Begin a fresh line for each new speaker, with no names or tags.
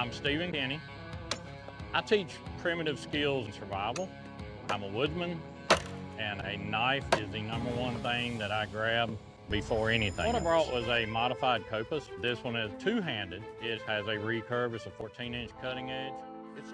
I'm Stephen Kinney. I teach primitive skills and survival. I'm a woodsman, and a knife is the number one thing that I grab before anything. What I brought was a modified Kopis. This one is two-handed. It has a recurve, it's a 14-inch cutting edge. It's